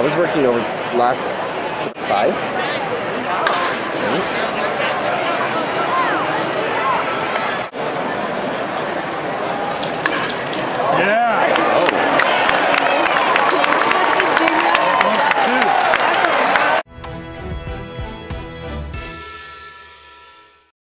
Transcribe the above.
I was working over last five.